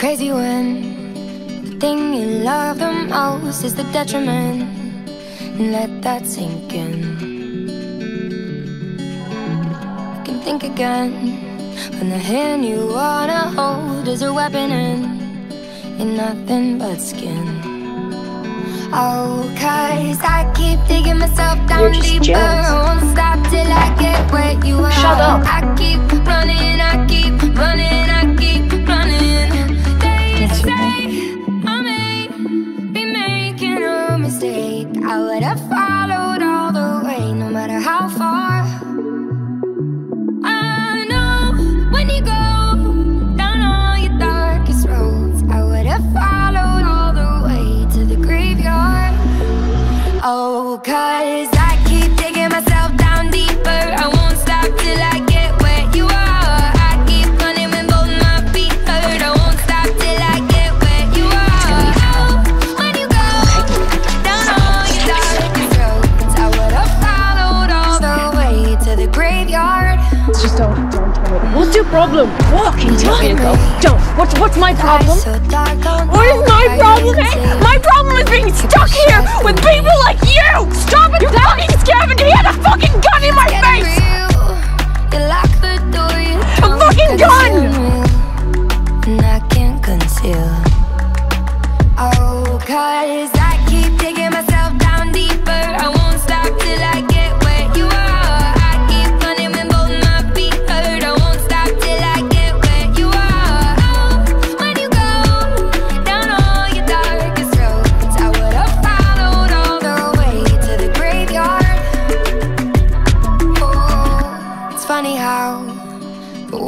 crazy when the thing you love the most is the detriment. Let that sink in. You can think again when the hand you wanna hold is a weapon and you're nothing but skin. Oh, cause I keep digging myself down deeper. jealous. Won't stop till I get where you are. Shut up. I Have followed all the way, no matter how far. I know when you go down all your darkest roads, I would have followed all the way to the graveyard. Oh, cause I keep digging myself down deeper. I won't stop till I Just don't, don't tell me. What's your problem? What? Can you tell me to go? Don't. What's, what's my problem? So dark, don't What is my problem, eh? My problem is being stuck here with people like you!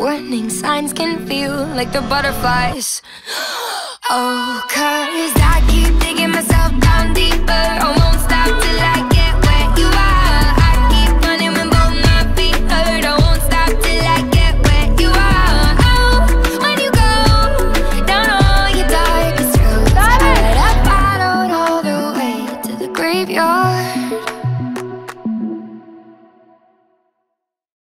warning signs can feel like the butterflies. Oh, cause I keep digging myself down deeper. I won't stop till I get where you are. I keep running when both my feet hurt. I won't stop till I get where you are. Oh, when you go down all your darkest roads I followed all the way to the graveyard.